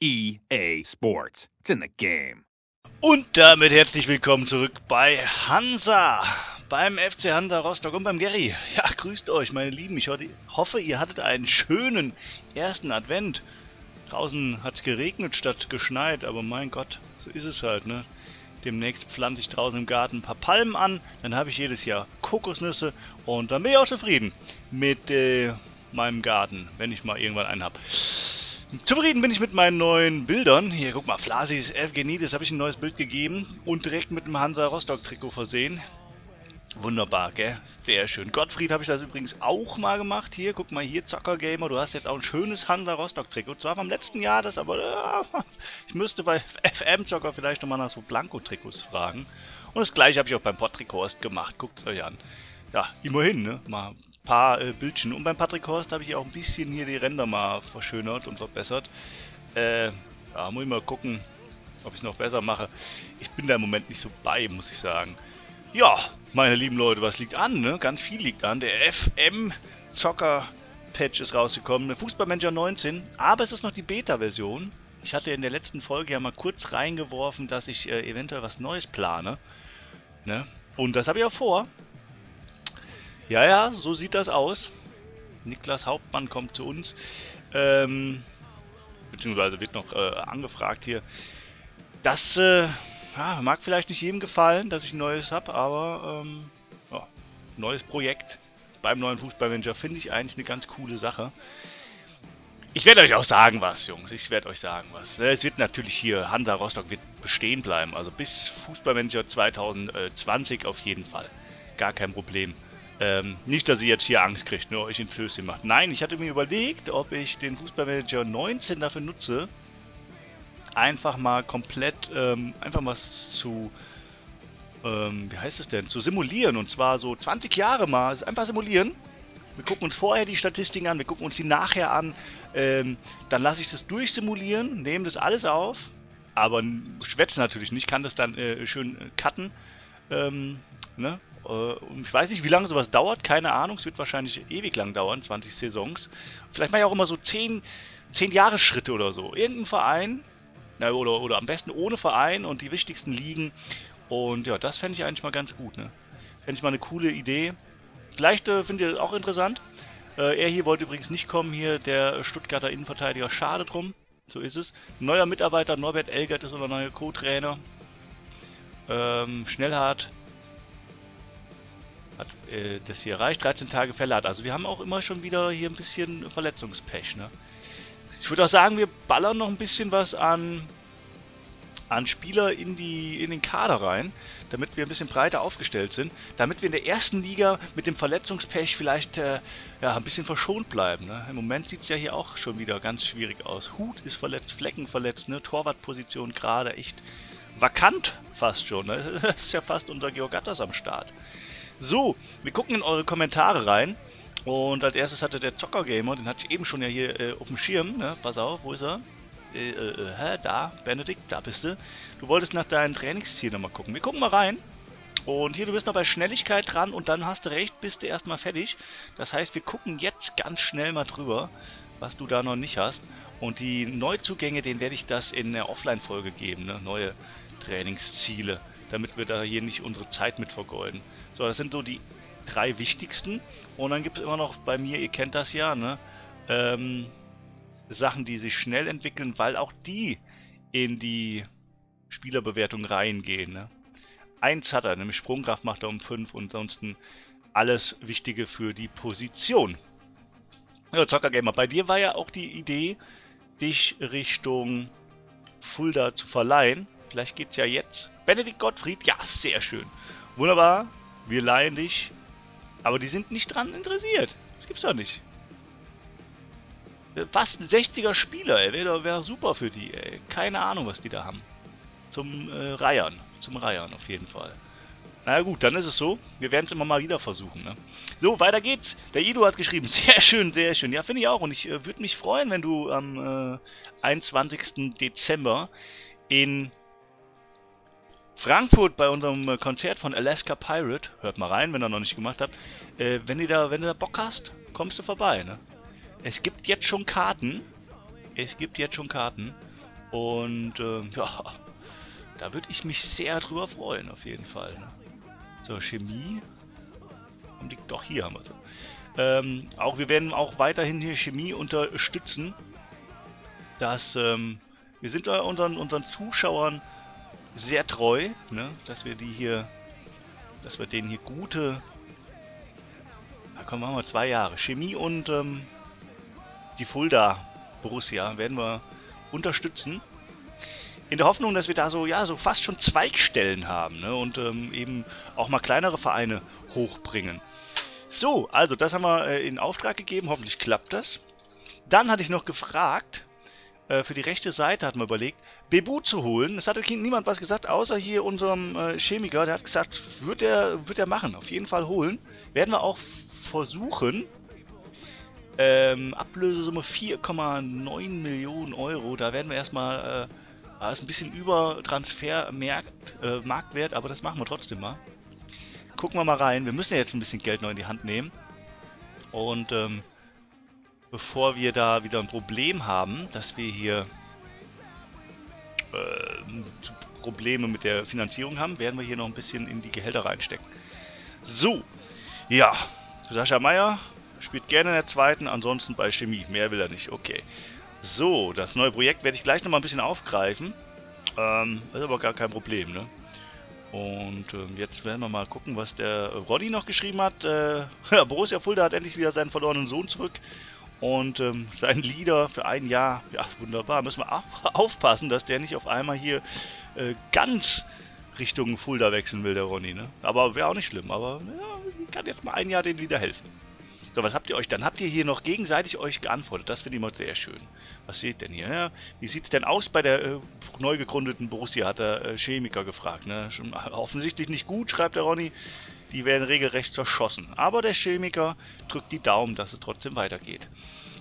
EA Sports. It's in the game. Und damit herzlich willkommen zurück bei Hansa, beim FC Hansa Rostock und beim Gary. Ja, grüßt euch, meine Lieben. Ich hoffe, ihr hattet einen schönen ersten Advent. Draußen hat es geregnet statt geschneit, aber mein Gott, so ist es halt, ne? Demnächst pflanze ich draußen im Garten ein paar Palmen an, dann habe ich jedes Jahr Kokosnüsse und dann bin ich auch zufrieden mit äh, meinem Garten, wenn ich mal irgendwann einen habe. Zufrieden bin ich mit meinen neuen Bildern. Hier, guck mal, Flasis Evgenidis habe ich ein neues Bild gegeben und direkt mit dem Hansa Rostock Trikot versehen. Wunderbar, gell? Sehr schön. Gottfried habe ich das übrigens auch mal gemacht. Hier, guck mal hier, Zockergamer. Du hast jetzt auch ein schönes Hansa Rostock Trikot. Zwar vom letzten Jahr, das aber... Äh, ich müsste bei FM Zocker vielleicht nochmal nach so Blanko-Trikots fragen. Und das gleiche habe ich auch beim Patrick Horst gemacht. Guckt es euch an. Ja, immerhin, ne? Mal paar äh, Bildchen. Und beim Patrick Horst habe ich auch ein bisschen hier die Ränder mal verschönert und verbessert. Äh, ja, muss ich mal gucken, ob ich es noch besser mache. Ich bin da im Moment nicht so bei, muss ich sagen. Ja, meine lieben Leute, was liegt an? Ne? Ganz viel liegt an. Der FM Zocker Patch ist rausgekommen. Fußballmanager 19, aber es ist noch die Beta-Version. Ich hatte in der letzten Folge ja mal kurz reingeworfen, dass ich äh, eventuell was Neues plane. Ne? Und das habe ich auch vor. Ja, ja, so sieht das aus. Niklas Hauptmann kommt zu uns. Ähm, beziehungsweise wird noch äh, angefragt hier. Das äh, ja, mag vielleicht nicht jedem gefallen, dass ich ein neues habe, aber ähm, ja, neues Projekt beim neuen Fußballmanager finde ich eigentlich eine ganz coole Sache. Ich werde euch auch sagen was, Jungs. Ich werde euch sagen was. Es wird natürlich hier, Hansa Rostock wird bestehen bleiben. Also bis Fußballmanager 2020 auf jeden Fall. Gar kein Problem. Ähm, nicht, dass ihr jetzt hier Angst kriegt, nur euch in Flößchen macht. Nein, ich hatte mir überlegt, ob ich den Fußballmanager 19 dafür nutze, einfach mal komplett, ähm, einfach was zu, ähm, wie heißt es denn, zu simulieren. Und zwar so 20 Jahre mal, einfach simulieren. Wir gucken uns vorher die Statistiken an, wir gucken uns die nachher an. Ähm, dann lasse ich das durchsimulieren, nehme das alles auf, aber schwätze natürlich nicht, kann das dann äh, schön äh, cutten. Ähm, ne? Äh, ich weiß nicht, wie lange sowas dauert, keine Ahnung. Es wird wahrscheinlich ewig lang dauern, 20 Saisons. Vielleicht mache ich auch immer so 10, 10 Jahresschritte oder so. Irgendein Verein, na, oder, oder am besten ohne Verein und die wichtigsten Ligen. Und ja, das fände ich eigentlich mal ganz gut. Ne? Fände ich mal eine coole Idee. Vielleicht äh, findet ihr auch interessant. Äh, er hier wollte übrigens nicht kommen, hier der Stuttgarter Innenverteidiger. Schade drum. So ist es. Neuer Mitarbeiter, Norbert Elgert ist unser neuer Co-Trainer. Ähm, Schnellhardt hat äh, das hier erreicht. 13 Tage verlängert. Also wir haben auch immer schon wieder hier ein bisschen Verletzungspech. Ne? Ich würde auch sagen, wir ballern noch ein bisschen was an, an Spieler in, die, in den Kader rein, damit wir ein bisschen breiter aufgestellt sind, damit wir in der ersten Liga mit dem Verletzungspech vielleicht äh, ja, ein bisschen verschont bleiben. Ne? Im Moment sieht es ja hier auch schon wieder ganz schwierig aus. Hut ist verletzt, Flecken verletzt, ne? Torwartposition gerade echt vakant fast schon. Ne? Das ist ja fast unser Georg Gatters am Start. So, wir gucken in eure Kommentare rein. Und als erstes hatte der Zocker Gamer, den hatte ich eben schon ja hier äh, auf dem Schirm. Ne? Pass auf, wo ist er? Äh, äh, äh, hä? Da, Benedikt, da bist du. Du wolltest nach deinen Trainingszielen nochmal gucken. Wir gucken mal rein. Und hier, du bist noch bei Schnelligkeit dran und dann hast du recht, bist du erstmal fertig. Das heißt, wir gucken jetzt ganz schnell mal drüber, was du da noch nicht hast. Und die Neuzugänge, denen werde ich das in der Offline-Folge geben, ne? neue Trainingsziele, damit wir da hier nicht unsere Zeit mit vergeuden. So, das sind so die drei wichtigsten. Und dann gibt es immer noch bei mir, ihr kennt das ja, ne? Ähm, Sachen, die sich schnell entwickeln, weil auch die in die Spielerbewertung reingehen. Ne? Eins hat er, nämlich Sprungkraft macht er um 5 und ansonsten alles Wichtige für die Position. Ja, Zockergamer, bei dir war ja auch die Idee, dich Richtung Fulda zu verleihen. Vielleicht geht es ja jetzt. Benedikt Gottfried, ja, sehr schön. Wunderbar wir leihen dich. Aber die sind nicht dran interessiert. Das gibt's doch nicht. Fast ein 60er Spieler, ey. Wäre wär super für die, ey. Keine Ahnung, was die da haben. Zum äh, Reiern. Zum Reiern auf jeden Fall. Na gut, dann ist es so. Wir werden es immer mal wieder versuchen. Ne? So, weiter geht's. Der Ido hat geschrieben, sehr schön, sehr schön. Ja, finde ich auch. Und ich äh, würde mich freuen, wenn du am äh, 21. Dezember in Frankfurt bei unserem äh, Konzert von Alaska Pirate, hört mal rein, wenn ihr noch nicht gemacht habt, äh, wenn, ihr da, wenn du da Bock hast, kommst du vorbei. Ne? Es gibt jetzt schon Karten. Es gibt jetzt schon Karten. Und äh, ja, da würde ich mich sehr drüber freuen, auf jeden Fall. Ne? So, Chemie. Doch, hier haben wir sie. Ähm, auch wir werden auch weiterhin hier Chemie unterstützen. Dass ähm, wir sind da unseren, unseren Zuschauern sehr treu, ne? dass wir die hier, dass wir denen hier gute, da kommen wir mal zwei Jahre, Chemie und ähm, die Fulda Borussia werden wir unterstützen. In der Hoffnung, dass wir da so, ja, so fast schon Zweigstellen haben ne? und ähm, eben auch mal kleinere Vereine hochbringen. So, also das haben wir äh, in Auftrag gegeben. Hoffentlich klappt das. Dann hatte ich noch gefragt, äh, für die rechte Seite hatten wir überlegt, Bebu zu holen. Es hatte niemand was gesagt, außer hier unserem äh, Chemiker. Der hat gesagt, wird er wird machen. Auf jeden Fall holen. Werden wir auch versuchen. Ähm, Ablösesumme 4,9 Millionen Euro. Da werden wir erstmal, äh, das ist ein bisschen über Transfermarkt, äh, Marktwert, aber das machen wir trotzdem mal. Gucken wir mal rein. Wir müssen ja jetzt ein bisschen Geld noch in die Hand nehmen. Und ähm, bevor wir da wieder ein Problem haben, dass wir hier äh, Probleme mit der Finanzierung haben, werden wir hier noch ein bisschen in die Gehälter reinstecken. So, ja, Sascha Meier Spielt gerne in der zweiten, ansonsten bei Chemie. Mehr will er nicht. Okay. So, das neue Projekt werde ich gleich nochmal ein bisschen aufgreifen. Ähm, ist aber gar kein Problem, ne? Und ähm, jetzt werden wir mal gucken, was der Roddy noch geschrieben hat. Äh, Borussia Fulda hat endlich wieder seinen verlorenen Sohn zurück. Und ähm, sein Leader für ein Jahr, ja, wunderbar. Müssen wir aufpassen, dass der nicht auf einmal hier äh, ganz Richtung Fulda wechseln will, der Ronny. Ne? Aber wäre auch nicht schlimm. Aber ja, kann jetzt mal ein Jahr denen wieder helfen. So, was habt ihr euch dann? Habt ihr hier noch gegenseitig euch geantwortet? Das finde ich mal sehr schön. Was seht denn hier? Ja, wie sieht es denn aus bei der äh, neu gegründeten Borussia? Hat der äh, Chemiker gefragt. Ne? Schon offensichtlich nicht gut, schreibt der Ronny. Die werden regelrecht zerschossen. Aber der Chemiker drückt die Daumen, dass es trotzdem weitergeht.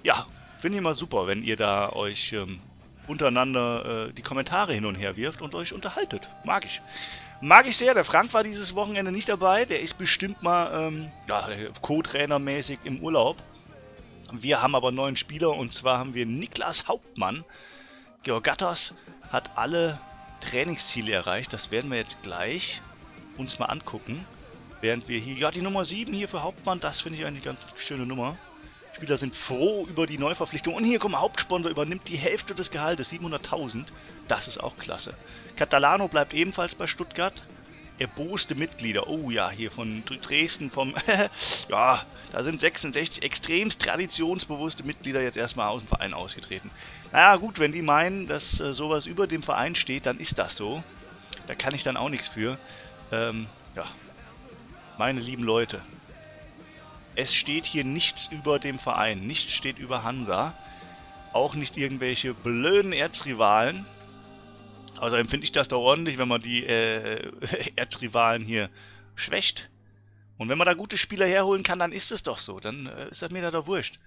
Ja, finde ich mal super, wenn ihr da euch ähm, untereinander äh, die Kommentare hin und her wirft und euch unterhaltet. Mag ich. Mag ich sehr. Der Frank war dieses Wochenende nicht dabei. Der ist bestimmt mal ähm, ja, Co-Trainer-mäßig im Urlaub. Wir haben aber einen neuen Spieler und zwar haben wir Niklas Hauptmann. Georgatos hat alle Trainingsziele erreicht. Das werden wir jetzt gleich uns mal angucken. Während wir hier, ja, die Nummer 7 hier für Hauptmann, das finde ich eine ganz schöne Nummer. Spieler sind froh über die Neuverpflichtung. Und hier kommt Hauptsponsor, übernimmt die Hälfte des Gehaltes, 700.000. Das ist auch klasse. Catalano bleibt ebenfalls bei Stuttgart. Erboste Mitglieder. Oh ja, hier von Dresden, vom... ja, da sind 66 extremst traditionsbewusste Mitglieder jetzt erstmal aus dem Verein ausgetreten. Naja, gut, wenn die meinen, dass äh, sowas über dem Verein steht, dann ist das so. Da kann ich dann auch nichts für. Ähm, ja, meine lieben Leute, es steht hier nichts über dem Verein, nichts steht über Hansa. Auch nicht irgendwelche blöden Erzrivalen. Also empfinde ich das doch ordentlich, wenn man die äh, Erzrivalen hier schwächt. Und wenn man da gute Spieler herholen kann, dann ist es doch so. Dann äh, ist das mir da doch wurscht.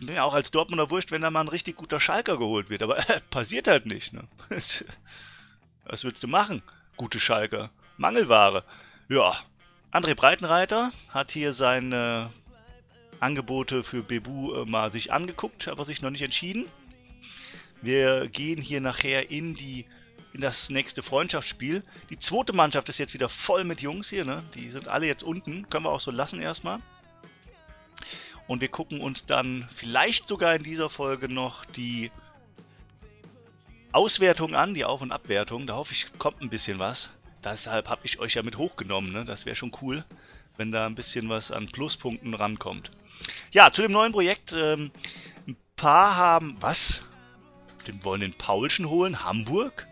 Bin ja auch als Dortmunder wurscht, wenn da mal ein richtig guter Schalker geholt wird. Aber äh, passiert halt nicht. Ne? Was willst du machen? Gute Schalker. Mangelware. Ja, André Breitenreiter hat hier seine Angebote für Bebu äh, mal sich angeguckt, aber sich noch nicht entschieden. Wir gehen hier nachher in die in das nächste Freundschaftsspiel. Die zweite Mannschaft ist jetzt wieder voll mit Jungs hier, ne? Die sind alle jetzt unten. Können wir auch so lassen erstmal. Und wir gucken uns dann vielleicht sogar in dieser Folge noch die Auswertung an, die Auf- und Abwertung. Da hoffe ich, kommt ein bisschen was. Deshalb habe ich euch ja mit hochgenommen. Ne? Das wäre schon cool, wenn da ein bisschen was an Pluspunkten rankommt. Ja, zu dem neuen Projekt. Ähm, ein paar haben... Was? Den wollen den Paulschen holen? Hamburg?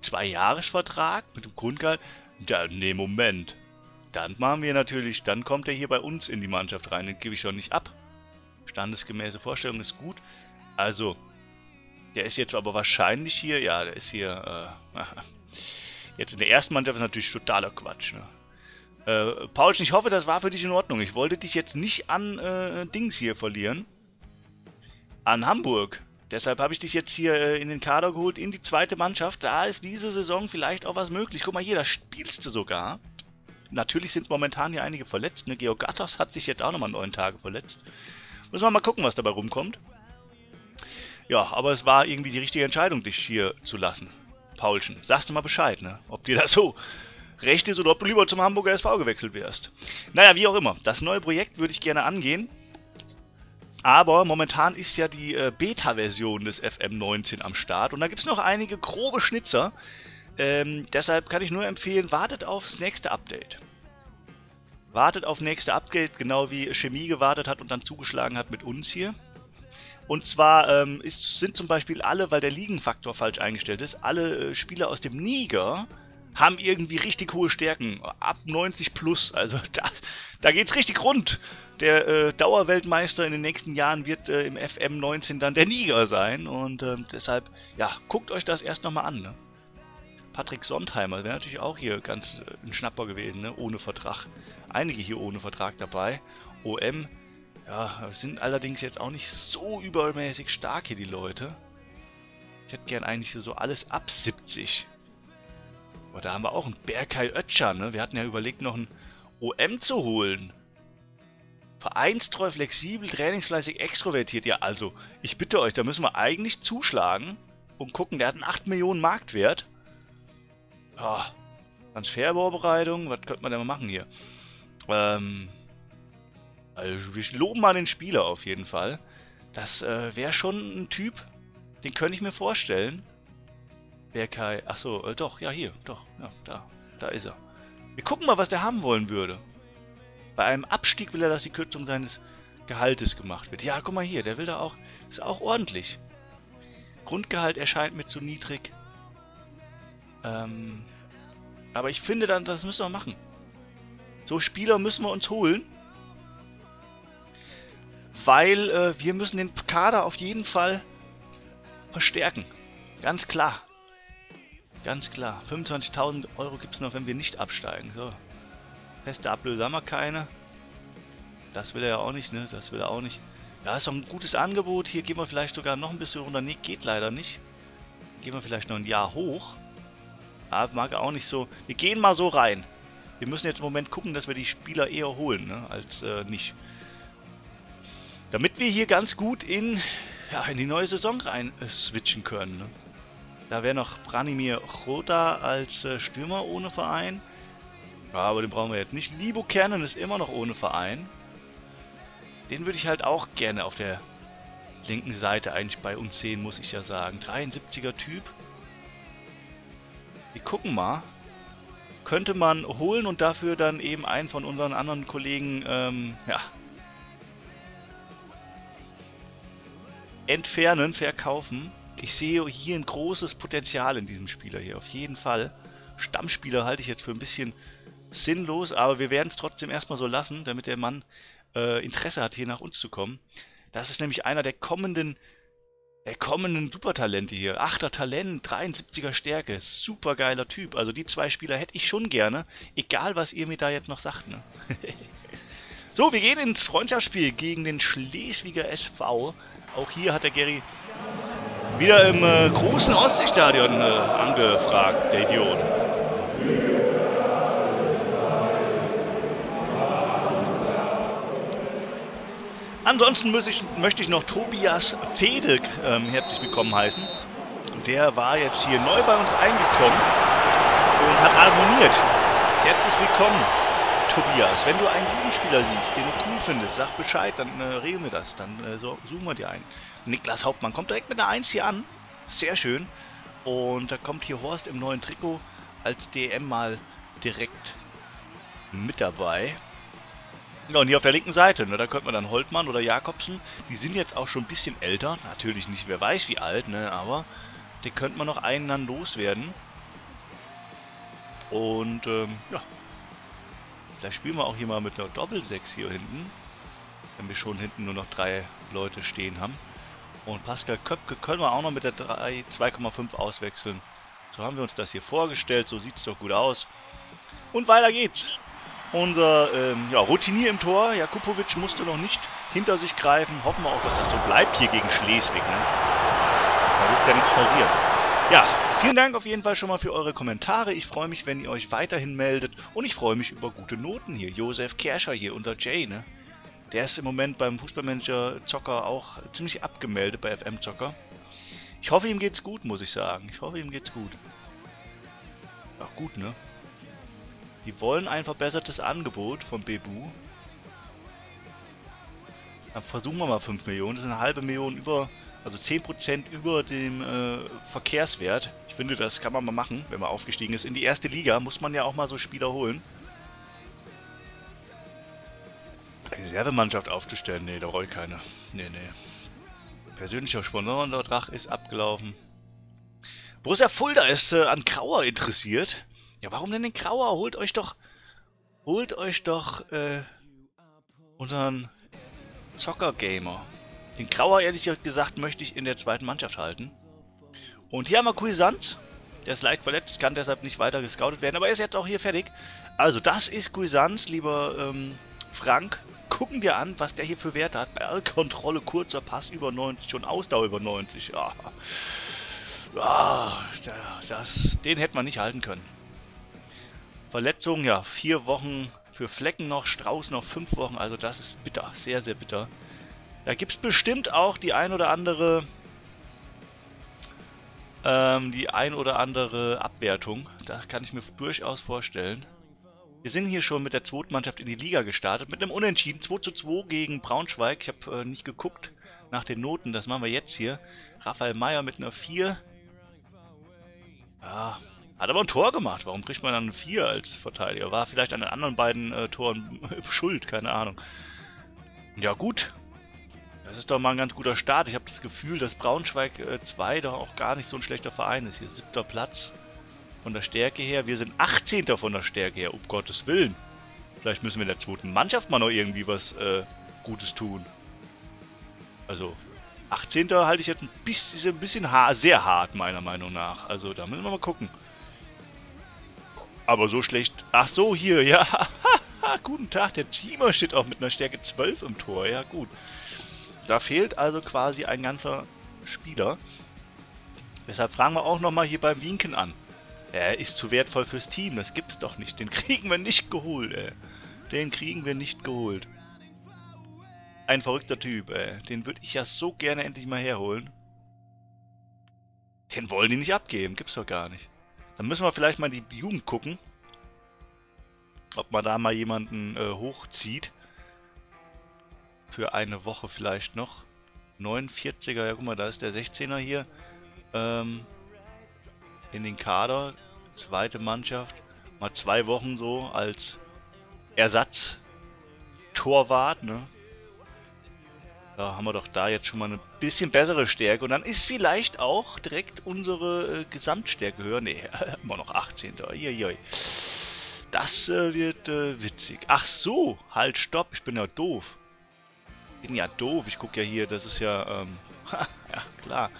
Zwei Jahresvertrag mit dem Grundgehalt? Ja, nee, Moment. Dann machen wir natürlich, dann kommt er hier bei uns in die Mannschaft rein. Den gebe ich doch nicht ab. Standesgemäße Vorstellung ist gut. Also, der ist jetzt aber wahrscheinlich hier, ja, der ist hier, äh, Jetzt in der ersten Mannschaft ist natürlich totaler Quatsch. Ne? Äh, Paulchen, ich hoffe, das war für dich in Ordnung. Ich wollte dich jetzt nicht an äh, Dings hier verlieren. An Hamburg. Deshalb habe ich dich jetzt hier äh, in den Kader geholt, in die zweite Mannschaft. Da ist diese Saison vielleicht auch was möglich. Guck mal hier, da spielst du sogar. Natürlich sind momentan hier einige verletzt. Ne? Georg Gattos hat sich jetzt auch nochmal neun Tage verletzt. Müssen wir mal gucken, was dabei rumkommt. Ja, aber es war irgendwie die richtige Entscheidung, dich hier zu lassen. Paulchen, sagst du mal Bescheid, ne? Ob dir das so recht ist oder ob du lieber zum Hamburger SV gewechselt wärst. Naja, wie auch immer. Das neue Projekt würde ich gerne angehen. Aber momentan ist ja die äh, Beta-Version des FM19 am Start und da gibt es noch einige grobe Schnitzer. Ähm, deshalb kann ich nur empfehlen, wartet aufs nächste Update. Wartet auf nächste Update, genau wie Chemie gewartet hat und dann zugeschlagen hat mit uns hier. Und zwar ähm, ist, sind zum Beispiel alle, weil der Liegenfaktor falsch eingestellt ist, alle äh, Spieler aus dem Niger haben irgendwie richtig hohe Stärken. Ab 90 plus. Also da, da geht's richtig rund. Der äh, Dauerweltmeister in den nächsten Jahren wird äh, im FM19 dann der Niger sein. Und äh, deshalb, ja, guckt euch das erst nochmal an. Ne? Patrick Sondheimer wäre natürlich auch hier ganz äh, ein Schnapper gewesen, ne? ohne Vertrag. Einige hier ohne Vertrag dabei. OM, ja, sind allerdings jetzt auch nicht so übermäßig stark hier die Leute. Ich hätte gern eigentlich so alles ab 70. Aber da haben wir auch einen Berkay Ötschan, ne? Wir hatten ja überlegt, noch einen OM zu holen. Vereinstreu, flexibel, trainingsfleißig, extrovertiert. Ja, also, ich bitte euch, da müssen wir eigentlich zuschlagen und gucken. Der hat einen 8 Millionen Marktwert. Ja, Transfervorbereitung, was könnte man denn mal machen hier? Ähm, also wir loben mal den Spieler auf jeden Fall. Das äh, wäre schon ein Typ, den könnte ich mir vorstellen. Berkay, achso, äh, doch, ja hier, doch, ja, da, da ist er. Wir gucken mal, was der haben wollen würde. Bei einem Abstieg will er, dass die Kürzung seines Gehaltes gemacht wird. Ja, guck mal hier, der will da auch, ist auch ordentlich. Grundgehalt erscheint mir zu niedrig. Ähm, aber ich finde dann, das müssen wir machen. So Spieler müssen wir uns holen weil äh, wir müssen den Kader auf jeden Fall verstärken. Ganz klar. Ganz klar. 25.000 Euro gibt es noch, wenn wir nicht absteigen. So. Feste Ablöse haben wir keine. Das will er ja auch nicht, ne? Das will er auch nicht. Ja, ist doch ein gutes Angebot. Hier gehen wir vielleicht sogar noch ein bisschen runter. Ne, geht leider nicht. Gehen wir vielleicht noch ein Jahr hoch. Ja, mag er auch nicht so. Wir gehen mal so rein. Wir müssen jetzt im Moment gucken, dass wir die Spieler eher holen, ne? Als äh, nicht. Damit wir hier ganz gut in, ja, in die neue Saison rein äh, switchen können. Ne? Da wäre noch Branimir Chota als äh, Stürmer ohne Verein. Ja, aber den brauchen wir jetzt nicht. Libo Kernen ist immer noch ohne Verein. Den würde ich halt auch gerne auf der linken Seite eigentlich bei uns sehen, muss ich ja sagen. 73er Typ. Wir gucken mal. Könnte man holen und dafür dann eben einen von unseren anderen Kollegen, ähm, ja, entfernen, verkaufen. Ich sehe hier ein großes Potenzial in diesem Spieler hier, auf jeden Fall. Stammspieler halte ich jetzt für ein bisschen sinnlos, aber wir werden es trotzdem erstmal so lassen, damit der Mann äh, Interesse hat, hier nach uns zu kommen. Das ist nämlich einer der kommenden, der kommenden Supertalente hier. Achter Talent, 73er Stärke, super geiler Typ. Also die zwei Spieler hätte ich schon gerne, egal was ihr mir da jetzt noch sagt. Ne? so, wir gehen ins Freundschaftsspiel gegen den Schleswiger SV. Auch hier hat der Gary wieder im äh, großen Ostseestadion äh, angefragt, der Idiot. Ansonsten ich, möchte ich noch Tobias Fede ähm, herzlich willkommen heißen. Der war jetzt hier neu bei uns eingekommen und hat abonniert. Herzlich willkommen. Tobias, wenn du einen guten Spieler siehst, den du cool findest, sag Bescheid, dann äh, regeln wir das. Dann äh, so, suchen wir dir einen. Niklas Hauptmann kommt direkt mit einer 1 hier an. Sehr schön. Und da kommt hier Horst im neuen Trikot als DM mal direkt mit dabei. Ja, und hier auf der linken Seite, ne, da könnte man dann Holtmann oder Jakobsen. Die sind jetzt auch schon ein bisschen älter. Natürlich nicht, wer weiß wie alt, ne, aber den könnte man noch einen dann loswerden. Und ähm, ja, Vielleicht spielen wir auch hier mal mit einer Doppel-6 hier hinten. Wenn wir schon hinten nur noch drei Leute stehen haben. Und Pascal Köpke können wir auch noch mit der 2,5 auswechseln. So haben wir uns das hier vorgestellt. So sieht es doch gut aus. Und weiter geht's. Unser ähm, ja, Routinier im Tor, Jakubovic, musste noch nicht hinter sich greifen. Hoffen wir auch, dass das so bleibt hier gegen Schleswig. Ne? Da wird ja nichts passieren. Ja, Vielen Dank auf jeden Fall schon mal für eure Kommentare. Ich freue mich, wenn ihr euch weiterhin meldet. Und ich freue mich über gute Noten hier. Josef Kerscher hier unter Jay, ne? Der ist im Moment beim Fußballmanager Zocker auch ziemlich abgemeldet bei FM Zocker. Ich hoffe, ihm geht's gut, muss ich sagen. Ich hoffe, ihm geht's gut. Ach, gut, ne? Die wollen ein verbessertes Angebot von Bebu. Dann versuchen wir mal 5 Millionen. Das ist eine halbe Million über, also 10% über dem äh, Verkehrswert. Ich finde, das kann man mal machen, wenn man aufgestiegen ist. In die erste Liga muss man ja auch mal so Spieler holen. Reservemannschaft aufzustellen, nee, da brauche ich keine. Nee, nee. Persönlicher Sponsorenvertrag ist abgelaufen. Borussia Fulda ist äh, an Grauer interessiert. Ja, warum denn den Grauer? Holt euch doch... Holt euch doch, äh, unseren Zocker-Gamer. Den Grauer, ehrlich gesagt, möchte ich in der zweiten Mannschaft halten. Und hier haben wir Cuisance. Der ist leicht verletzt, kann deshalb nicht weiter gescoutet werden, aber er ist jetzt auch hier fertig. Also, das ist Cuisance, lieber ähm, Frank gucken dir an, was der hier für Werte hat. Ballkontrolle, kurzer Pass über 90 und Ausdauer über 90. Ja, ja das, den hätte man nicht halten können. Verletzung, ja, vier Wochen für Flecken noch, Strauß noch fünf Wochen. Also das ist bitter, sehr, sehr bitter. Da gibt es bestimmt auch die ein oder andere ähm, die ein oder andere Abwertung. Da kann ich mir durchaus vorstellen. Wir sind hier schon mit der zweiten Mannschaft in die Liga gestartet, mit einem Unentschieden 2 zu 2 gegen Braunschweig. Ich habe äh, nicht geguckt nach den Noten, das machen wir jetzt hier. Raphael Meyer mit einer 4. Ja, hat aber ein Tor gemacht. Warum kriegt man dann eine 4 als Verteidiger? War vielleicht an den anderen beiden äh, Toren schuld, keine Ahnung. Ja gut, das ist doch mal ein ganz guter Start. Ich habe das Gefühl, dass Braunschweig 2 äh, doch auch gar nicht so ein schlechter Verein ist. Hier siebter Platz von der Stärke her. Wir sind 18. von der Stärke her, um Gottes Willen. Vielleicht müssen wir in der zweiten Mannschaft mal noch irgendwie was äh, Gutes tun. Also, 18. halte ich jetzt ein bisschen, ein bisschen ha sehr hart, meiner Meinung nach. Also, da müssen wir mal gucken. Aber so schlecht... Ach so, hier, ja. Guten Tag, der Teamer steht auch mit einer Stärke 12 im Tor. Ja, gut. Da fehlt also quasi ein ganzer Spieler. Deshalb fragen wir auch nochmal hier beim Winken an. Er ist zu wertvoll fürs Team, das gibt's doch nicht. Den kriegen wir nicht geholt, ey. Den kriegen wir nicht geholt. Ein verrückter Typ, ey. Den würde ich ja so gerne endlich mal herholen. Den wollen die nicht abgeben, gibt's doch gar nicht. Dann müssen wir vielleicht mal die Jugend gucken. Ob man da mal jemanden äh, hochzieht. Für eine Woche vielleicht noch. 49er, ja guck mal, da ist der 16er hier. Ähm, in den Kader, zweite Mannschaft, mal zwei Wochen so als Ersatz Torwart, ne? Da haben wir doch da jetzt schon mal eine bisschen bessere Stärke. Und dann ist vielleicht auch direkt unsere äh, Gesamtstärke höher. Ne, immer noch 18. Iiiui. Das äh, wird äh, witzig. Ach so, halt, stopp. Ich bin ja doof. Bin ja doof. Ich gucke ja hier, das ist ja, ähm, ja, klar.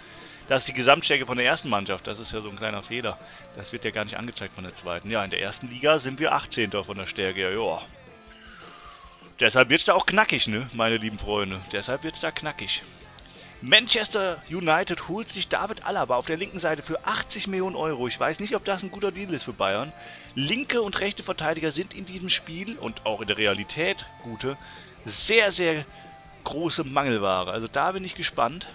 Das ist die Gesamtstärke von der ersten Mannschaft. Das ist ja so ein kleiner Fehler. Das wird ja gar nicht angezeigt von der zweiten. Ja, in der ersten Liga sind wir 18. von der Stärke. Ja, ja. Deshalb wird es da auch knackig, ne, meine lieben Freunde. Deshalb wird es da knackig. Manchester United holt sich David Alaba auf der linken Seite für 80 Millionen Euro. Ich weiß nicht, ob das ein guter Deal ist für Bayern. Linke und rechte Verteidiger sind in diesem Spiel und auch in der Realität gute, sehr, sehr große Mangelware. Also da bin ich gespannt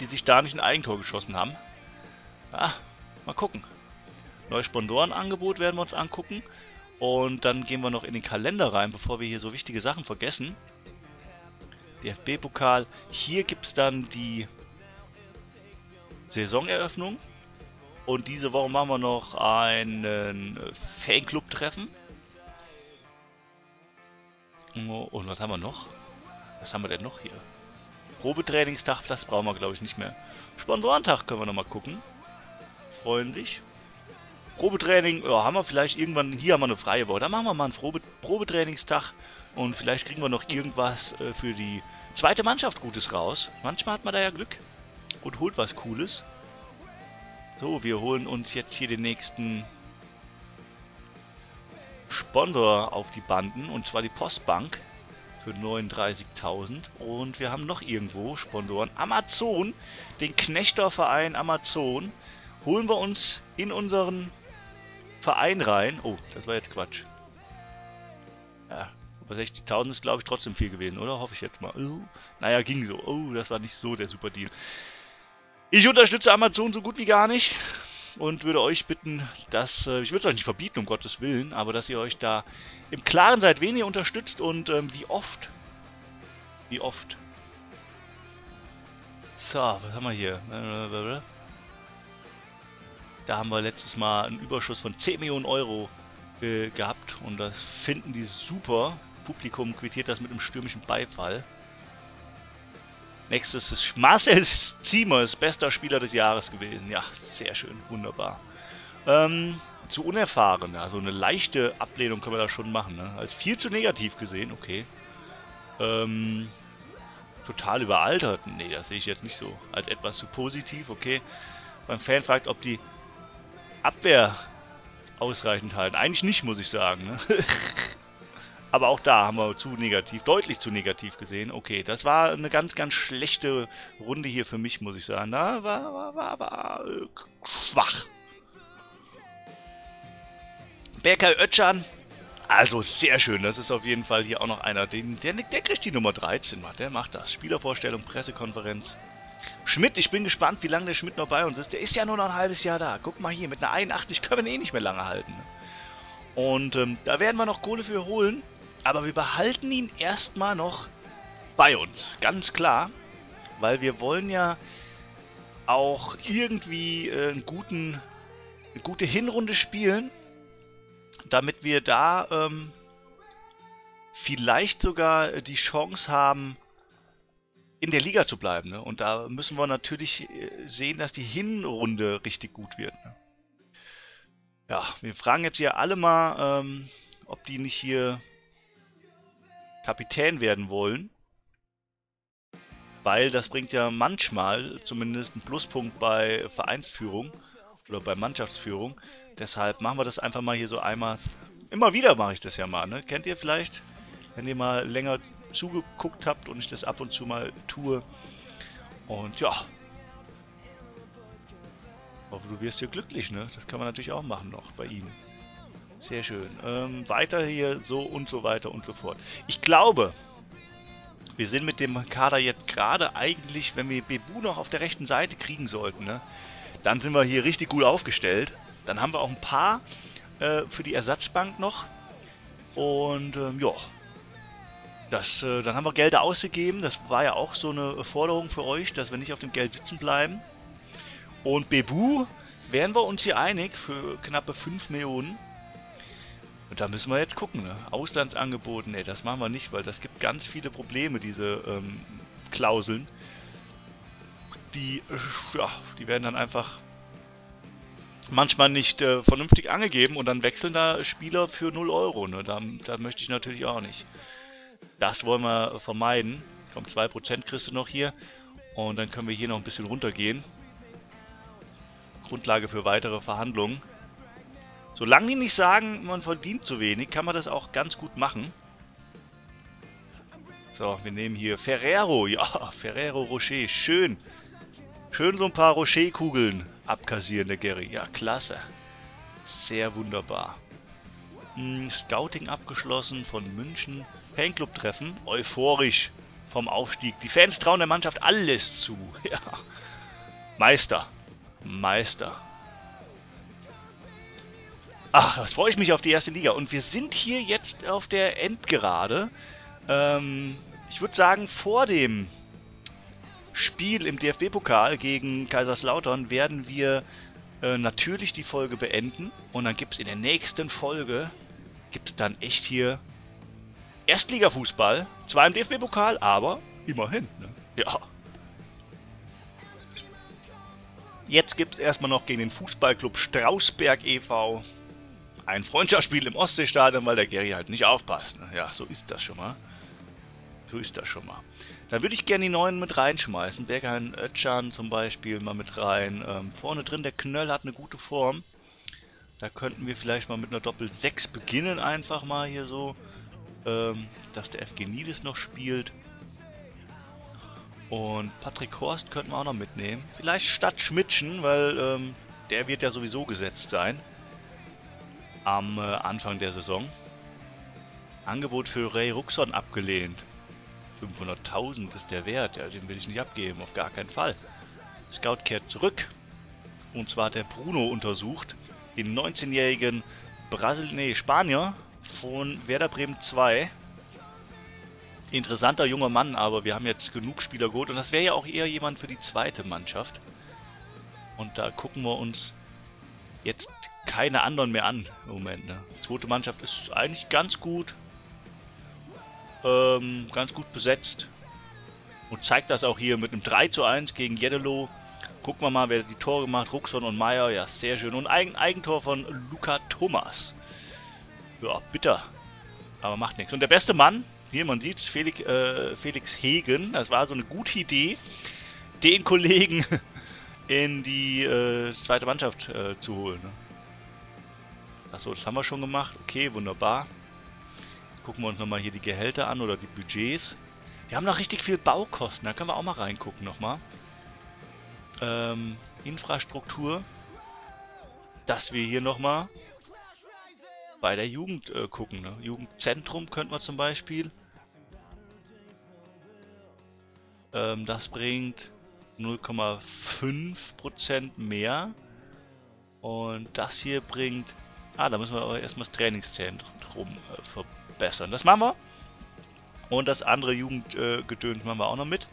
die sich da nicht ein Eigentor geschossen haben. Ja, mal gucken. Neues Sponsorenangebot werden wir uns angucken. Und dann gehen wir noch in den Kalender rein, bevor wir hier so wichtige Sachen vergessen. DFB-Pokal. Hier gibt es dann die Saisoneröffnung. Und diese Woche machen wir noch einen Fanclub-Treffen. Und was haben wir noch? Was haben wir denn noch hier? Probetrainingstag, das brauchen wir glaube ich nicht mehr. Sponsorentag können wir nochmal gucken. Freundlich. Probetraining, ja, haben wir vielleicht irgendwann, hier haben wir eine freie Woche, da machen wir mal einen Probe Probetrainingstag und vielleicht kriegen wir noch irgendwas äh, für die zweite Mannschaft Gutes raus. Manchmal hat man da ja Glück und holt was Cooles. So, wir holen uns jetzt hier den nächsten Sponsor auf die Banden und zwar die Postbank für 39.000. Und wir haben noch irgendwo Sponsoren. Amazon, den Knechterverein Amazon, holen wir uns in unseren Verein rein. Oh, das war jetzt Quatsch. Ja, aber 60.000 ist, glaube ich, trotzdem viel gewesen, oder? Hoffe ich jetzt mal. Oh, naja, ging so. Oh, das war nicht so der super Deal. Ich unterstütze Amazon so gut wie gar nicht und würde euch bitten, dass, äh, ich würde es euch nicht verbieten, um Gottes Willen, aber dass ihr euch da im Klaren seid, wen ihr unterstützt und ähm, wie oft. Wie oft. So, was haben wir hier? Da haben wir letztes Mal einen Überschuss von 10 Millionen Euro äh, gehabt und das finden die super. Publikum quittiert das mit einem stürmischen Beifall. Nächstes ist Marcel Ziemers, bester Spieler des Jahres gewesen. Ja, sehr schön, wunderbar. Ähm, zu unerfahren, also eine leichte Ablehnung können wir da schon machen. Ne? Als viel zu negativ gesehen, okay. Ähm, total überaltert, nee, das sehe ich jetzt nicht so. Als etwas zu positiv, okay. Beim Fan fragt, ob die Abwehr ausreichend halten. Eigentlich nicht, muss ich sagen. Ne? Aber auch da haben wir zu negativ, deutlich zu negativ gesehen. Okay, das war eine ganz, ganz schlechte Runde hier für mich, muss ich sagen. Da war, war, war, war äh, schwach. Berkay Ötchan, also sehr schön. Das ist auf jeden Fall hier auch noch einer, den, der, der kriegt die Nummer 13. Der macht das. Spielervorstellung, Pressekonferenz. Schmidt, ich bin gespannt, wie lange der Schmidt noch bei uns ist. Der ist ja nur noch ein halbes Jahr da. Guck mal hier, mit einer 81 können wir ihn eh nicht mehr lange halten. Und ähm, da werden wir noch Kohle für holen. Aber wir behalten ihn erstmal noch bei uns. Ganz klar. Weil wir wollen ja auch irgendwie äh, einen guten, eine gute Hinrunde spielen. Damit wir da ähm, vielleicht sogar die Chance haben, in der Liga zu bleiben. Ne? Und da müssen wir natürlich äh, sehen, dass die Hinrunde richtig gut wird. Ne? Ja, wir fragen jetzt hier alle mal, ähm, ob die nicht hier Kapitän werden wollen. Weil das bringt ja manchmal zumindest einen Pluspunkt bei Vereinsführung oder bei Mannschaftsführung. Deshalb machen wir das einfach mal hier so einmal. Immer wieder mache ich das ja mal, ne? Kennt ihr vielleicht? Wenn ihr mal länger zugeguckt habt und ich das ab und zu mal tue. Und ja. Aber du wirst hier glücklich, ne? Das kann man natürlich auch machen noch bei ihm. Sehr schön. Ähm, weiter hier so und so weiter und so fort. Ich glaube, wir sind mit dem Kader jetzt gerade eigentlich, wenn wir Bebu noch auf der rechten Seite kriegen sollten, ne, dann sind wir hier richtig gut aufgestellt. Dann haben wir auch ein paar äh, für die Ersatzbank noch. Und ähm, ja, äh, dann haben wir Gelder ausgegeben. Das war ja auch so eine Forderung für euch, dass wir nicht auf dem Geld sitzen bleiben. Und Bebu wären wir uns hier einig für knappe 5 Millionen. Und da müssen wir jetzt gucken, ne? Auslandsangeboten, ne, das machen wir nicht, weil das gibt ganz viele Probleme, diese ähm, Klauseln. Die, ja, die werden dann einfach manchmal nicht äh, vernünftig angegeben und dann wechseln da Spieler für 0 Euro. Ne? Da, da möchte ich natürlich auch nicht. Das wollen wir vermeiden. Komm, 2% kriegst du noch hier. Und dann können wir hier noch ein bisschen runtergehen. Grundlage für weitere Verhandlungen. Solange die nicht sagen, man verdient zu wenig, kann man das auch ganz gut machen. So, wir nehmen hier Ferrero. Ja, Ferrero Rocher. Schön. Schön so ein paar Rocher-Kugeln abkassieren, der Gary. Ja, klasse. Sehr wunderbar. Hm, Scouting abgeschlossen von München. Fanclub-Treffen. Euphorisch vom Aufstieg. Die Fans trauen der Mannschaft alles zu. Ja. Meister. Meister. Ach, was freue ich mich auf die erste Liga. Und wir sind hier jetzt auf der Endgerade. Ähm, ich würde sagen, vor dem Spiel im DFB-Pokal gegen Kaiserslautern werden wir äh, natürlich die Folge beenden. Und dann gibt es in der nächsten Folge, gibt es dann echt hier Erstligafußball. Zwar im DFB-Pokal, aber immerhin. Ne? Ja. Jetzt gibt es erstmal noch gegen den Fußballclub Strausberg e.V ein Freundschaftsspiel im Ostseestadion, weil der Gary halt nicht aufpasst. Ne? Ja, so ist das schon mal. So ist das schon mal. Dann würde ich gerne die neuen mit reinschmeißen. Bergheim Ötchan zum Beispiel mal mit rein. Ähm, vorne drin, der Knöll hat eine gute Form. Da könnten wir vielleicht mal mit einer Doppel 6 beginnen, einfach mal hier so. Ähm, dass der FG Nides noch spielt. Und Patrick Horst könnten wir auch noch mitnehmen. Vielleicht statt Schmidtchen, weil ähm, der wird ja sowieso gesetzt sein am äh, Anfang der Saison. Angebot für Ray Ruxon abgelehnt. 500.000 ist der Wert, ja, den will ich nicht abgeben, auf gar keinen Fall. Scout kehrt zurück. Und zwar hat der Bruno untersucht, den 19-jährigen Brasil nee, Spanier von Werder Bremen 2. Interessanter junger Mann, aber wir haben jetzt genug Spieler geholt. Und das wäre ja auch eher jemand für die zweite Mannschaft. Und da gucken wir uns jetzt keine anderen mehr an im Moment. Ne? Die zweite Mannschaft ist eigentlich ganz gut. Ähm, ganz gut besetzt. Und zeigt das auch hier mit einem 3 zu 1 gegen Jeddelo. Gucken wir mal, wer die Tore gemacht Ruxon und Meier. Ja, sehr schön. Und ein Eigentor von Luca Thomas. Ja, bitter. Aber macht nichts. Und der beste Mann, hier, man sieht Felix, äh, Felix Hegen. Das war so eine gute Idee, den Kollegen in die äh, zweite Mannschaft äh, zu holen. Ne? Achso, das haben wir schon gemacht. Okay, wunderbar. Gucken wir uns nochmal hier die Gehälter an oder die Budgets. Wir haben noch richtig viel Baukosten. Da können wir auch mal reingucken nochmal. Ähm, Infrastruktur. Dass wir hier nochmal bei der Jugend äh, gucken. Ne? Jugendzentrum könnten wir zum Beispiel. Ähm, das bringt 0,5% mehr. Und das hier bringt... Ah, da müssen wir aber erstmal das Trainingszentrum äh, verbessern. Das machen wir. Und das andere Jugendgedöns äh, machen wir auch noch mit.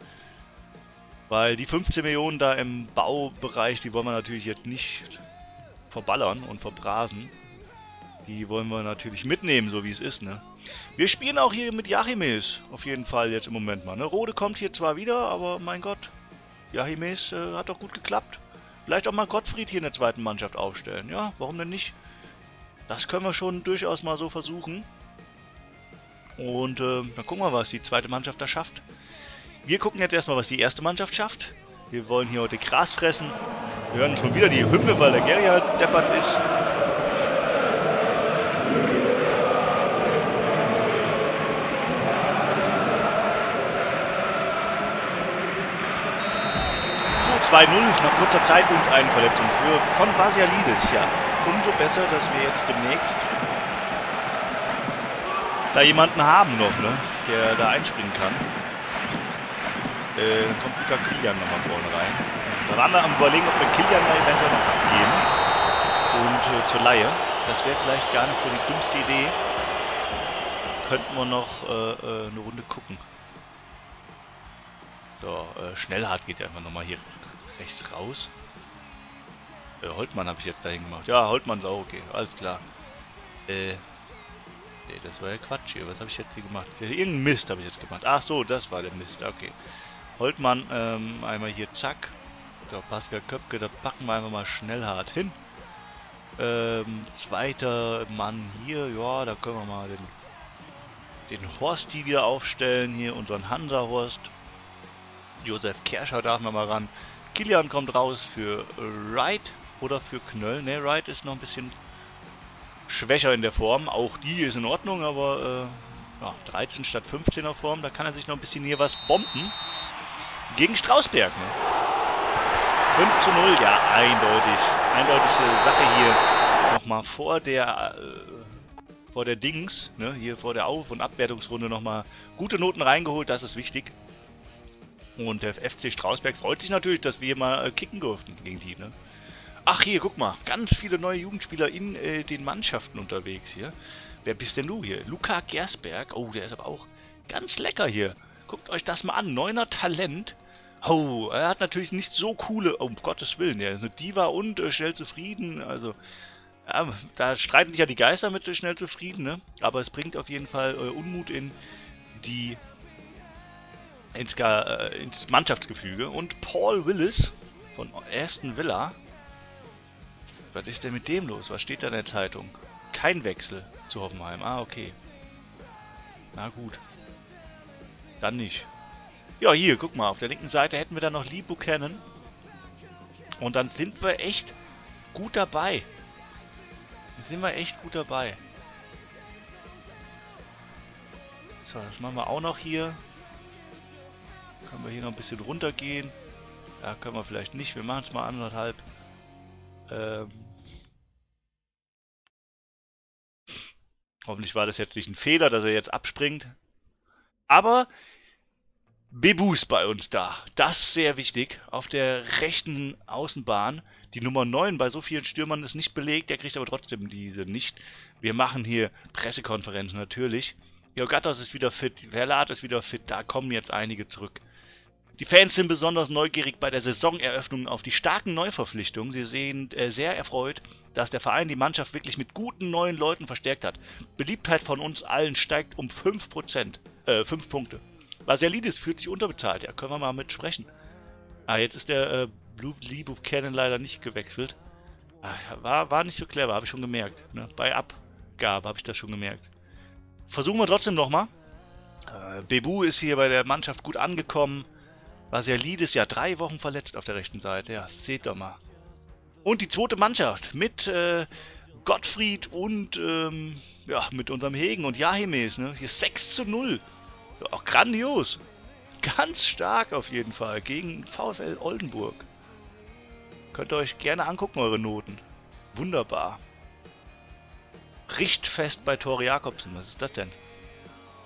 Weil die 15 Millionen da im Baubereich, die wollen wir natürlich jetzt nicht verballern und verbrasen. Die wollen wir natürlich mitnehmen, so wie es ist, ne? Wir spielen auch hier mit Yachimes, auf jeden Fall jetzt im Moment mal, ne? Rode kommt hier zwar wieder, aber mein Gott, Yachimes äh, hat doch gut geklappt. Vielleicht auch mal Gottfried hier in der zweiten Mannschaft aufstellen, ja? Warum denn nicht? Das können wir schon durchaus mal so versuchen. Und äh, dann gucken wir, was die zweite Mannschaft da schafft. Wir gucken jetzt erstmal, was die erste Mannschaft schafft. Wir wollen hier heute Gras fressen. Wir hören schon wieder die Hymne, weil der Gary halt deppert ist. 2-0 nach kurzer Zeit und eine Verletzung für von Basialidis. Ja, umso besser, dass wir jetzt demnächst da jemanden haben noch, ne, der da einspringen kann. Äh, dann kommt Luca Kilian nochmal vorne rein. Da waren wir am überlegen, ob wir Kilian da eventuell noch abgeben. Und äh, zur Laie. Das wäre vielleicht gar nicht so die dümmste Idee. Könnten wir noch äh, äh eine Runde gucken. So, äh, Schnellhart geht ja einfach nochmal hier rechts raus. Äh, Holtmann habe ich jetzt dahin gemacht. Ja, Holtmann ist auch okay. Alles klar. Äh, Nee, das war ja Quatsch hier. Was habe ich jetzt hier gemacht? Irgendein Mist habe ich jetzt gemacht. Ach so, das war der Mist. Okay. Holtmann, ähm, einmal hier, zack. So, Pascal Köpke, da packen wir einfach mal schnell hart hin. Ähm, zweiter Mann hier, ja, da können wir mal den, den Horsti wieder aufstellen. Hier unseren Hansa-Horst. Josef Kerscher darf man mal ran. Kilian kommt raus für Wright oder für Knöll. Ne, Wright ist noch ein bisschen schwächer in der Form. Auch die ist in Ordnung, aber äh, ja, 13 statt 15er Form, da kann er sich noch ein bisschen hier was bomben. Gegen Strausberg, ne? 5 zu 0, ja, eindeutig. Eindeutige Sache hier. Nochmal vor der äh, vor der Dings, ne, hier vor der Auf- und Abwertungsrunde nochmal gute Noten reingeholt, das ist wichtig. Und der FC Strausberg freut sich natürlich, dass wir mal äh, kicken durften gegen die, ne? Ach, hier, guck mal. Ganz viele neue Jugendspieler in äh, den Mannschaften unterwegs hier. Wer bist denn du hier? Luca Gersberg. Oh, der ist aber auch ganz lecker hier. Guckt euch das mal an. Neuner Talent. Oh, er hat natürlich nicht so coole... Oh, um Gottes Willen. Er ist eine Diva und äh, schnell zufrieden. Also, ja, da streiten sich ja die Geister mit äh, schnell zufrieden, ne? Aber es bringt auf jeden Fall äh, Unmut in die... Ins, äh, ins Mannschaftsgefüge. Und Paul Willis von Aston Villa was ist denn mit dem los? Was steht da in der Zeitung? Kein Wechsel zu Hoffenheim. Ah, okay. Na gut. Dann nicht. Ja, hier, guck mal. Auf der linken Seite hätten wir dann noch Lee Buchanan. Und dann sind wir echt gut dabei. Dann sind wir echt gut dabei. So, das machen wir auch noch hier. Können wir hier noch ein bisschen runtergehen. Da können wir vielleicht nicht. Wir machen es mal anderthalb. Ähm, Hoffentlich war das jetzt nicht ein Fehler, dass er jetzt abspringt. Aber Bebus bei uns da. Das ist sehr wichtig. Auf der rechten Außenbahn. Die Nummer 9 bei so vielen Stürmern ist nicht belegt, der kriegt aber trotzdem diese nicht. Wir machen hier Pressekonferenzen natürlich. Jogatos ist wieder fit, Verlat ist wieder fit, da kommen jetzt einige zurück. Die Fans sind besonders neugierig bei der Saisoneröffnung auf die starken Neuverpflichtungen. Sie sind äh, sehr erfreut, dass der Verein die Mannschaft wirklich mit guten neuen Leuten verstärkt hat. Beliebtheit von uns allen steigt um 5%, äh, 5 Punkte. Vasilidis fühlt sich unterbezahlt, ja, können wir mal mit sprechen. Ah, jetzt ist der äh, Blue Lee Buchanan leider nicht gewechselt. Ah, war, war nicht so clever, habe ich schon gemerkt. Ne? Bei Abgabe habe ich das schon gemerkt. Versuchen wir trotzdem nochmal. Äh, Bebu ist hier bei der Mannschaft gut angekommen. Vasilidis ja drei Wochen verletzt auf der rechten Seite. Ja, seht doch mal. Und die zweite Mannschaft mit äh, Gottfried und ähm, ja, mit unserem Hegen und Jahimes. Ne? Hier 6 zu 0. Ja, auch grandios. Ganz stark auf jeden Fall gegen VfL Oldenburg. Könnt ihr euch gerne angucken, eure Noten. Wunderbar. Richtfest bei Tore Jakobsen. Was ist das denn?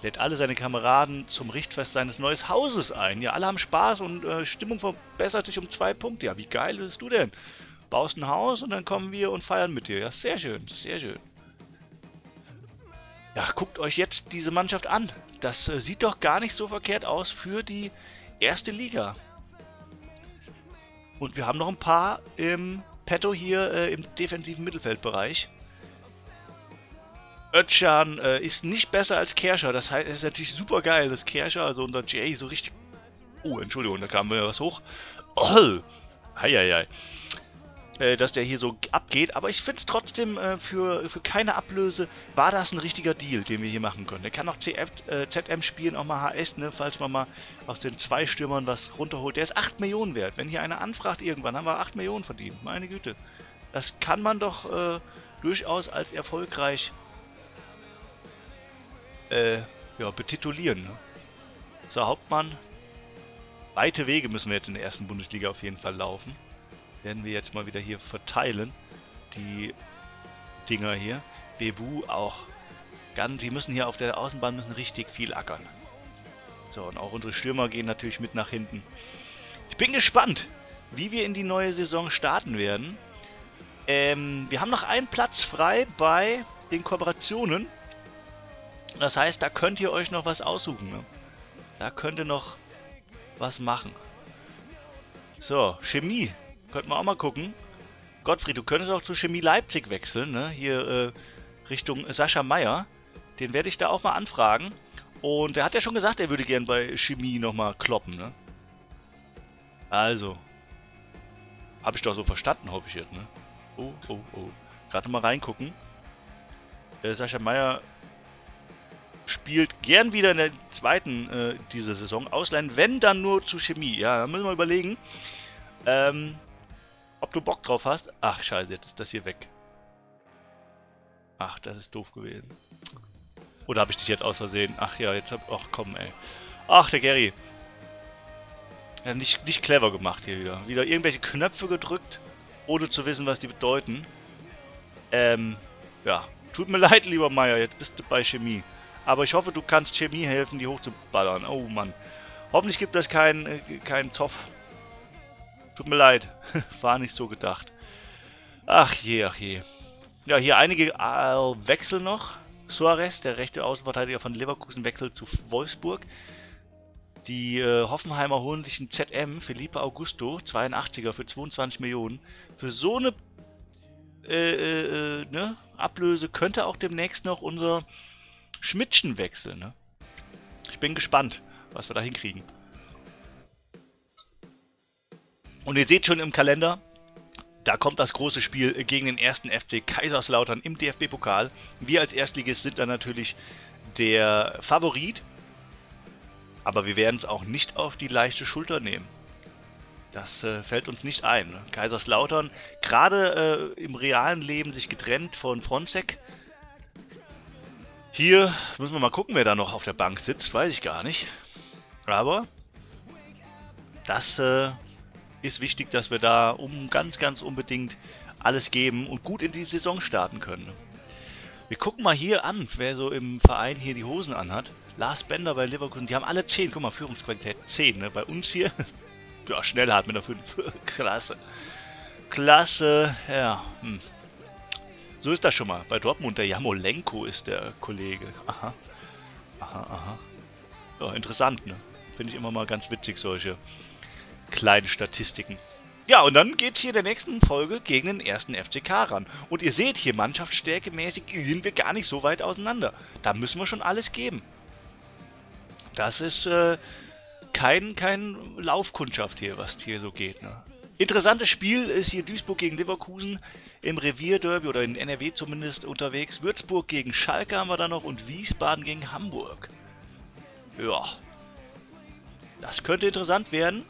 Lädt alle seine Kameraden zum Richtfest seines neuen Hauses ein. Ja, alle haben Spaß und äh, Stimmung verbessert sich um zwei Punkte. Ja, wie geil bist du denn? Baust ein Haus und dann kommen wir und feiern mit dir. Ja, sehr schön, sehr schön. Ja, guckt euch jetzt diese Mannschaft an. Das äh, sieht doch gar nicht so verkehrt aus für die erste Liga. Und wir haben noch ein paar im Petto hier äh, im defensiven Mittelfeldbereich. Ötchan äh, ist nicht besser als Kerscher. Das heißt, es ist natürlich super geil, dass Kerscher, also unter Jay, so richtig. Oh, Entschuldigung, da kam mir was hoch. Oh, heieiei. Äh, dass der hier so abgeht. Aber ich finde es trotzdem äh, für, für keine Ablöse war das ein richtiger Deal, den wir hier machen können. Der kann auch CF, äh, ZM spielen, auch mal HS, ne, falls man mal aus den zwei Stürmern was runterholt. Der ist 8 Millionen wert. Wenn hier einer anfragt irgendwann, haben wir 8 Millionen verdient. Meine Güte. Das kann man doch äh, durchaus als erfolgreich äh, ja, betitulieren. Ne? So, Hauptmann. Weite Wege müssen wir jetzt in der ersten Bundesliga auf jeden Fall laufen. Werden wir jetzt mal wieder hier verteilen. Die Dinger hier. Bebu auch. Ganz, die müssen hier auf der Außenbahn müssen richtig viel ackern. So, und auch unsere Stürmer gehen natürlich mit nach hinten. Ich bin gespannt, wie wir in die neue Saison starten werden. Ähm, wir haben noch einen Platz frei bei den Kooperationen. Das heißt, da könnt ihr euch noch was aussuchen. Ne? Da könnt ihr noch was machen. So, Chemie. Könnten wir auch mal gucken. Gottfried, du könntest auch zu Chemie Leipzig wechseln. Ne? Hier äh, Richtung Sascha Meier. Den werde ich da auch mal anfragen. Und er hat ja schon gesagt, er würde gern bei Chemie nochmal kloppen. Ne? Also. Habe ich doch so verstanden, hoffe ich jetzt. Ne? Oh, oh, oh. Gerade mal reingucken. Äh, Sascha Meier spielt gern wieder in der zweiten äh, dieser Saison ausleihen, wenn dann nur zu Chemie. Ja, da müssen wir überlegen, ähm, ob du Bock drauf hast. Ach, scheiße, jetzt ist das hier weg. Ach, das ist doof gewesen. Oder habe ich dich jetzt aus Versehen? Ach ja, jetzt hab... Ach komm, ey. Ach, der Gary. Ja, nicht, nicht clever gemacht hier wieder. Wieder irgendwelche Knöpfe gedrückt, ohne zu wissen, was die bedeuten. Ähm, ja. Tut mir leid, lieber Meier, jetzt bist du bei Chemie. Aber ich hoffe, du kannst Chemie helfen, die hochzuballern. Oh Mann. Hoffentlich gibt es keinen äh, kein Zoff. Tut mir leid. War nicht so gedacht. Ach je, ach je. Ja, hier einige äh, Wechsel noch. Suarez, der rechte Außenverteidiger von Leverkusen, wechselt zu Wolfsburg. Die äh, Hoffenheimer holen sich einen ZM, Felipe Augusto, 82er für 22 Millionen. Für so eine äh, äh, äh, ne, Ablöse könnte auch demnächst noch unser Schmidtchen wechseln. Ne? Ich bin gespannt, was wir da hinkriegen. Und ihr seht schon im Kalender, da kommt das große Spiel gegen den ersten FC Kaiserslautern im DFB-Pokal. Wir als Erstligist sind da natürlich der Favorit. Aber wir werden es auch nicht auf die leichte Schulter nehmen. Das äh, fällt uns nicht ein. Ne? Kaiserslautern, gerade äh, im realen Leben sich getrennt von Fronzek, hier müssen wir mal gucken, wer da noch auf der Bank sitzt. Weiß ich gar nicht. Aber das äh, ist wichtig, dass wir da um ganz, ganz unbedingt alles geben und gut in die Saison starten können. Wir gucken mal hier an, wer so im Verein hier die Hosen anhat. Lars Bender bei Leverkusen, die haben alle 10. Guck mal, Führungsqualität 10. Ne? Bei uns hier, ja, schnell hat mit der 5. Klasse. Klasse, ja. Hm. So ist das schon mal. Bei Dortmund, der Jamolenko ist der Kollege. Aha. Aha, aha. Ja, interessant, ne? Finde ich immer mal ganz witzig, solche kleinen Statistiken. Ja, und dann geht hier der nächsten Folge gegen den ersten FCK ran. Und ihr seht hier, Mannschaftsstärkemäßig sind wir gar nicht so weit auseinander. Da müssen wir schon alles geben. Das ist äh, kein, kein Laufkundschaft hier, was hier so geht. Ne? Interessantes Spiel ist hier Duisburg gegen Leverkusen im Revierderby oder in NRW zumindest unterwegs. Würzburg gegen Schalke haben wir da noch und Wiesbaden gegen Hamburg. Ja, das könnte interessant werden.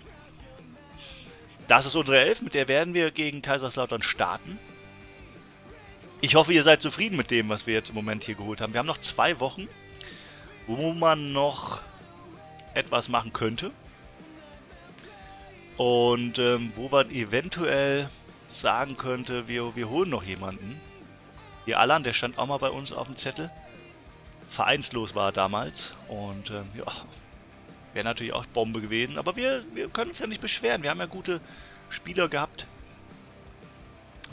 Das ist unsere Elf, mit der werden wir gegen Kaiserslautern starten. Ich hoffe, ihr seid zufrieden mit dem, was wir jetzt im Moment hier geholt haben. Wir haben noch zwei Wochen, wo man noch etwas machen könnte. Und ähm, wo man eventuell sagen könnte, wir, wir holen noch jemanden. Hier Alan, der stand auch mal bei uns auf dem Zettel. Vereinslos war er damals. Und ähm, ja, wäre natürlich auch Bombe gewesen. Aber wir, wir können uns ja nicht beschweren. Wir haben ja gute Spieler gehabt.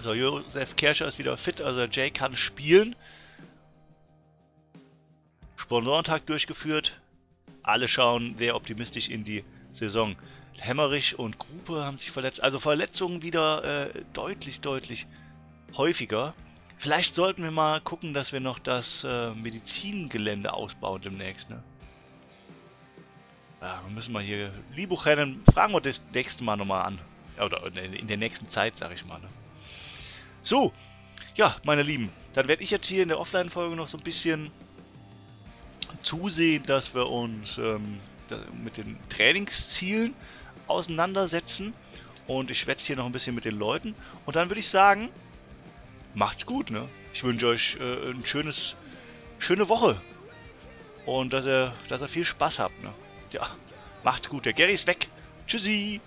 So, Josef Kerscher ist wieder fit, also Jay kann spielen. Sponsorentag durchgeführt. Alle schauen sehr optimistisch in die Saison. Hemmerich und Gruppe haben sich verletzt. Also Verletzungen wieder äh, deutlich, deutlich häufiger. Vielleicht sollten wir mal gucken, dass wir noch das äh, Medizingelände ausbauen demnächst. Ne? Ja, wir müssen mal hier Libuchrennen fragen wir das nächste Mal nochmal an. Oder in der nächsten Zeit, sag ich mal. Ne? So, ja, meine Lieben, dann werde ich jetzt hier in der Offline-Folge noch so ein bisschen zusehen, dass wir uns ähm, mit den Trainingszielen auseinandersetzen. Und ich schwätze hier noch ein bisschen mit den Leuten. Und dann würde ich sagen, macht's gut, ne? Ich wünsche euch äh, ein schönes, schöne Woche. Und dass ihr, dass ihr viel Spaß habt, ne? Ja, macht's gut. Der Gary ist weg. Tschüssi.